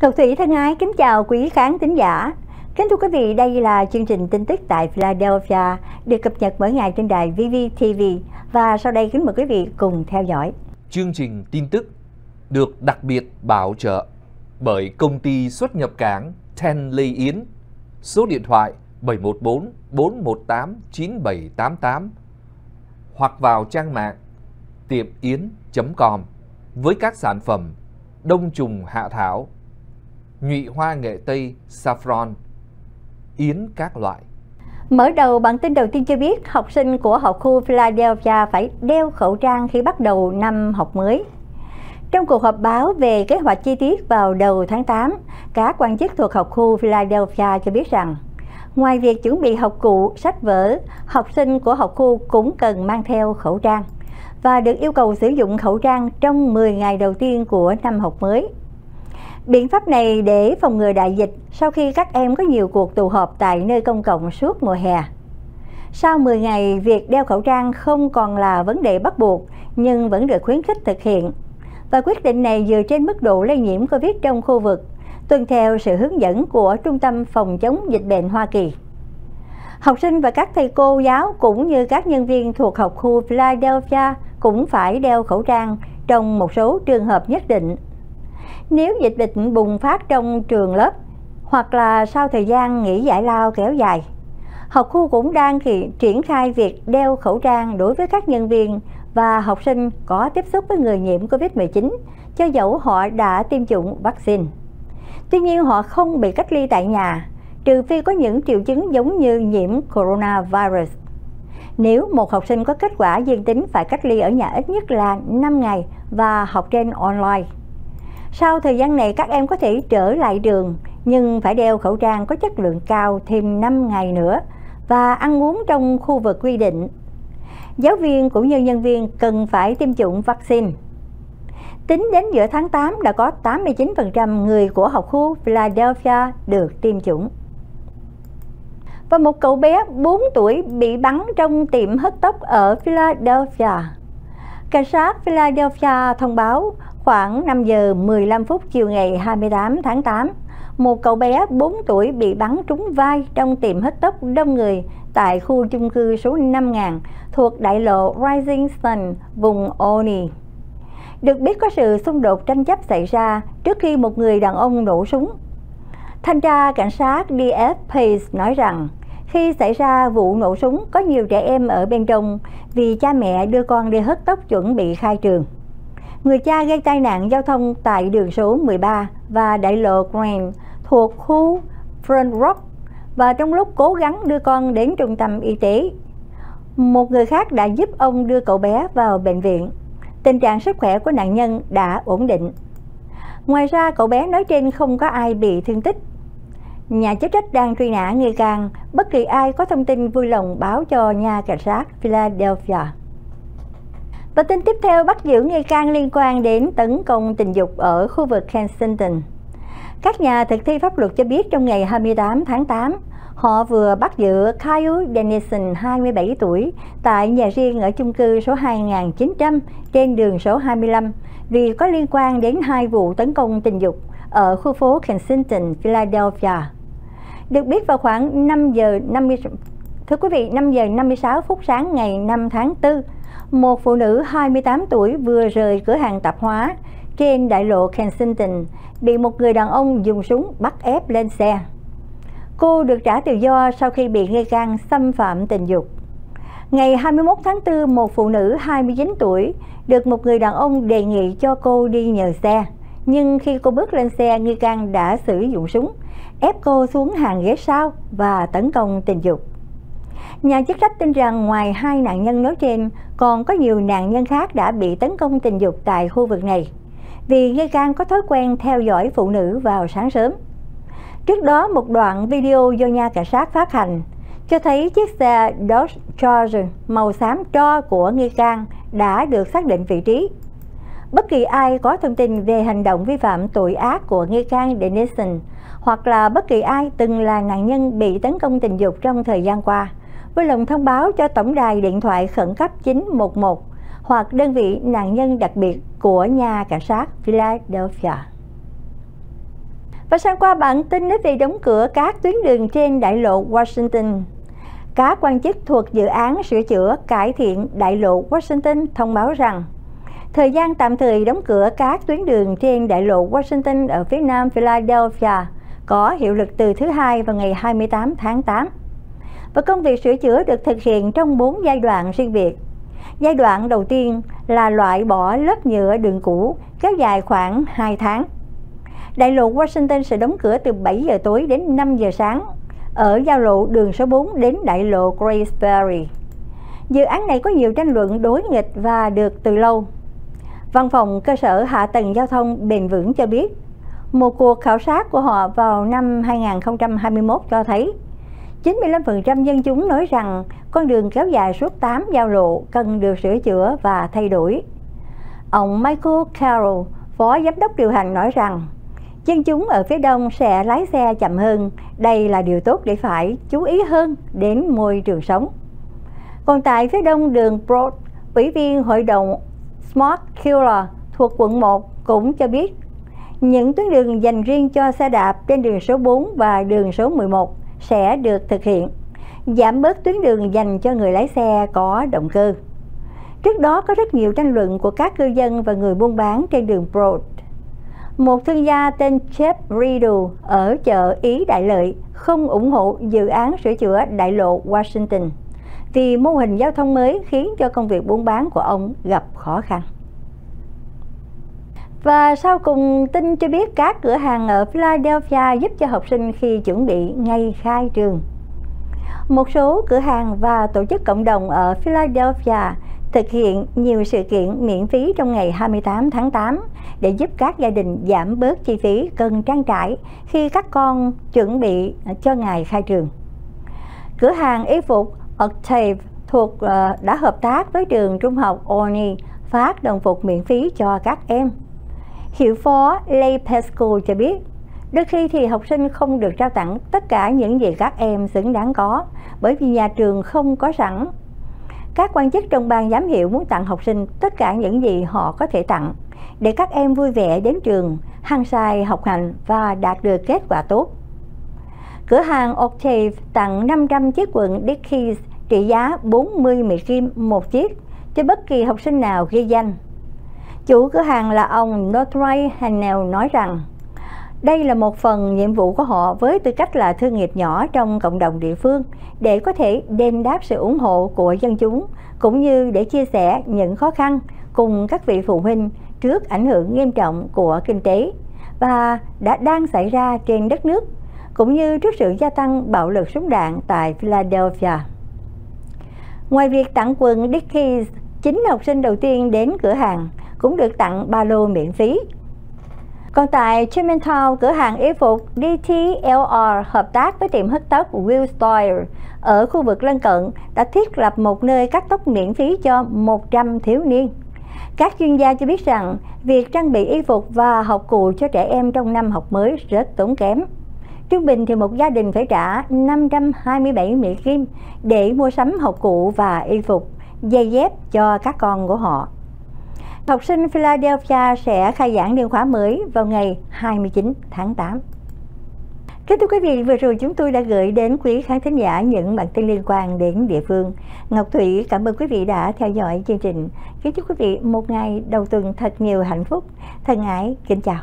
Cầu Thủy thân ái kính chào quý khán thính giả. Kính thưa quý vị, đây là chương trình tin tức tại Philadelphia được cập nhật mỗi ngày trên đài VVTV và sau đây kính mời quý vị cùng theo dõi. Chương trình tin tức được đặc biệt bảo trợ bởi công ty xuất nhập cảng Ten Lê Yến, số điện thoại 714 418 9788 hoặc vào trang mạng tiệm yến.com với các sản phẩm đông trùng hạ thảo, nhụy hoa nghệ tây saffron, yến các loại. Mở đầu bản tin đầu tiên cho biết học sinh của học khu Philadelphia phải đeo khẩu trang khi bắt đầu năm học mới. Trong cuộc họp báo về kế hoạch chi tiết vào đầu tháng 8, các quan chức thuộc học khu Philadelphia cho biết rằng ngoài việc chuẩn bị học cụ, sách vở, học sinh của học khu cũng cần mang theo khẩu trang và được yêu cầu sử dụng khẩu trang trong 10 ngày đầu tiên của năm học mới. Biện pháp này để phòng ngừa đại dịch sau khi các em có nhiều cuộc tụ họp tại nơi công cộng suốt mùa hè. Sau 10 ngày, việc đeo khẩu trang không còn là vấn đề bắt buộc nhưng vẫn được khuyến khích thực hiện. Và quyết định này dựa trên mức độ lây nhiễm Covid trong khu vực, tuân theo sự hướng dẫn của Trung tâm Phòng chống dịch bệnh Hoa Kỳ. Học sinh và các thầy cô giáo cũng như các nhân viên thuộc học khu Philadelphia cũng phải đeo khẩu trang trong một số trường hợp nhất định. Nếu dịch bệnh bùng phát trong trường lớp hoặc là sau thời gian nghỉ giải lao kéo dài, học khu cũng đang triển khai việc đeo khẩu trang đối với các nhân viên và học sinh có tiếp xúc với người nhiễm COVID-19 cho dẫu họ đã tiêm chủng vaccine. Tuy nhiên họ không bị cách ly tại nhà, trừ phi có những triệu chứng giống như nhiễm coronavirus. Nếu một học sinh có kết quả dương tính phải cách ly ở nhà ít nhất là 5 ngày và học trên online. Sau thời gian này, các em có thể trở lại đường, nhưng phải đeo khẩu trang có chất lượng cao thêm 5 ngày nữa và ăn uống trong khu vực quy định. Giáo viên cũng như nhân viên cần phải tiêm chủng vaccine. Tính đến giữa tháng 8 đã có 89% người của học khu Philadelphia được tiêm chủng và một cậu bé 4 tuổi bị bắn trong tiệm hớt tóc ở Philadelphia. Cảnh sát Philadelphia thông báo khoảng 5 giờ 15 phút chiều ngày 28 tháng 8, một cậu bé 4 tuổi bị bắn trúng vai trong tiệm hớt tóc đông người tại khu chung cư số 5000 thuộc đại lộ Rising Sun, vùng Oni. Được biết có sự xung đột tranh chấp xảy ra trước khi một người đàn ông nổ súng. Thanh tra cảnh sát DF Pace nói rằng khi xảy ra vụ nổ súng, có nhiều trẻ em ở bên trong vì cha mẹ đưa con đi hớt tóc chuẩn bị khai trường. Người cha gây tai nạn giao thông tại đường số 13 và đại lộ Grand thuộc khu Front Rock và trong lúc cố gắng đưa con đến trung tâm y tế. Một người khác đã giúp ông đưa cậu bé vào bệnh viện. Tình trạng sức khỏe của nạn nhân đã ổn định. Ngoài ra, cậu bé nói trên không có ai bị thương tích Nhà chức trách đang truy nã nghi can, bất kỳ ai có thông tin vui lòng báo cho nhà cảnh sát Philadelphia. Và tin tiếp theo bắt giữ nghi can liên quan đến tấn công tình dục ở khu vực Kensington. Các nhà thực thi pháp luật cho biết trong ngày 28 tháng 8, họ vừa bắt giữ Kyle Dennison, 27 tuổi, tại nhà riêng ở chung cư số 2900 trên đường số 25 vì có liên quan đến hai vụ tấn công tình dục ở khu phố Kensington, Philadelphia. Được biết vào khoảng 5 giờ 50 Thưa quý vị, 5 giờ 56 phút sáng ngày 5 tháng 4, một phụ nữ 28 tuổi vừa rời cửa hàng tạp hóa trên đại lộ Kensington bị một người đàn ông dùng súng bắt ép lên xe. Cô được trả tự do sau khi bị nghi can xâm phạm tình dục. Ngày 21 tháng 4, một phụ nữ 29 tuổi được một người đàn ông đề nghị cho cô đi nhờ xe. Nhưng khi cô bước lên xe, nghi can đã sử dụng súng ép cô xuống hàng ghế sau và tấn công tình dục. Nhà chức trách tin rằng ngoài hai nạn nhân nói trên, còn có nhiều nạn nhân khác đã bị tấn công tình dục tại khu vực này, vì nghi can có thói quen theo dõi phụ nữ vào sáng sớm. Trước đó, một đoạn video do nhà cảnh sát phát hành cho thấy chiếc xe Dodge Charger màu xám tro của nghi can đã được xác định vị trí. Bất kỳ ai có thông tin về hành động vi phạm tội ác của nghi can Denison hoặc là bất kỳ ai từng là nạn nhân bị tấn công tình dục trong thời gian qua, vui lòng thông báo cho tổng đài điện thoại khẩn cấp 911 hoặc đơn vị nạn nhân đặc biệt của nhà cảnh sát Philadelphia. Và sang qua bản tin nói về đóng cửa các tuyến đường trên đại lộ Washington. Các quan chức thuộc dự án sửa chữa cải thiện đại lộ Washington thông báo rằng, thời gian tạm thời đóng cửa các tuyến đường trên đại lộ Washington ở phía nam Philadelphia có hiệu lực từ thứ hai vào ngày 28 tháng 8. Và công việc sửa chữa được thực hiện trong 4 giai đoạn riêng biệt. Giai đoạn đầu tiên là loại bỏ lớp nhựa đường cũ kéo dài khoảng 2 tháng. Đại lộ Washington sẽ đóng cửa từ 7 giờ tối đến 5 giờ sáng ở giao lộ đường số 4 đến đại lộ Graceberry. Dự án này có nhiều tranh luận đối nghịch và được từ lâu. Văn phòng cơ sở hạ tầng giao thông bền vững cho biết, một cuộc khảo sát của họ vào năm 2021 cho thấy 95% dân chúng nói rằng con đường kéo dài suốt 8 giao lộ cần được sửa chữa và thay đổi. Ông Michael Carroll, phó giám đốc điều hành nói rằng dân chúng ở phía đông sẽ lái xe chậm hơn. Đây là điều tốt để phải chú ý hơn đến môi trường sống. Còn tại phía đông đường Broad, Ủy viên Hội đồng Smart Killer thuộc quận 1 cũng cho biết những tuyến đường dành riêng cho xe đạp trên đường số 4 và đường số 11 sẽ được thực hiện, giảm bớt tuyến đường dành cho người lái xe có động cơ. Trước đó có rất nhiều tranh luận của các cư dân và người buôn bán trên đường Broad. Một thương gia tên Jeff Riddle ở chợ Ý Đại Lợi không ủng hộ dự án sửa chữa đại lộ Washington vì mô hình giao thông mới khiến cho công việc buôn bán của ông gặp khó khăn. Và sau cùng tin cho biết các cửa hàng ở Philadelphia giúp cho học sinh khi chuẩn bị ngày khai trường. Một số cửa hàng và tổ chức cộng đồng ở Philadelphia thực hiện nhiều sự kiện miễn phí trong ngày 28 tháng 8 để giúp các gia đình giảm bớt chi phí cần trang trải khi các con chuẩn bị cho ngày khai trường. Cửa hàng y phục Octave thuộc ờ, đã hợp tác với trường trung học Orny phát đồng phục miễn phí cho các em. Hiệu phó Lay Pesco cho biết, đôi khi thì học sinh không được trao tặng tất cả những gì các em xứng đáng có bởi vì nhà trường không có sẵn. Các quan chức trong ban giám hiệu muốn tặng học sinh tất cả những gì họ có thể tặng để các em vui vẻ đến trường, hăng say học hành và đạt được kết quả tốt. Cửa hàng Octave tặng 500 chiếc quần Dickies trị giá 40 Mỹ Kim một chiếc cho bất kỳ học sinh nào ghi danh. Chủ cửa hàng là ông Notray Hanel nói rằng đây là một phần nhiệm vụ của họ với tư cách là thương nghiệp nhỏ trong cộng đồng địa phương để có thể đền đáp sự ủng hộ của dân chúng cũng như để chia sẻ những khó khăn cùng các vị phụ huynh trước ảnh hưởng nghiêm trọng của kinh tế và đã đang xảy ra trên đất nước cũng như trước sự gia tăng bạo lực súng đạn tại Philadelphia. Ngoài việc tặng quần Dickies, chính học sinh đầu tiên đến cửa hàng cũng được tặng ba lô miễn phí. Còn tại Germantown, cửa hàng y phục DTLR hợp tác với tiệm hớt tóc Will Style ở khu vực lân cận đã thiết lập một nơi cắt tóc miễn phí cho 100 thiếu niên. Các chuyên gia cho biết rằng việc trang bị y phục và học cụ cho trẻ em trong năm học mới rất tốn kém. Trung bình thì một gia đình phải trả 527 Mỹ Kim để mua sắm học cụ và y phục, giày dép cho các con của họ. Học sinh Philadelphia sẽ khai giảng niên khóa mới vào ngày 29 tháng 8. Kính thưa quý vị, vừa rồi chúng tôi đã gửi đến quý khán thính giả những bản tin liên quan đến địa phương. Ngọc Thủy cảm ơn quý vị đã theo dõi chương trình. Kính chúc quý vị một ngày đầu tuần thật nhiều hạnh phúc. Thân ái, kính chào.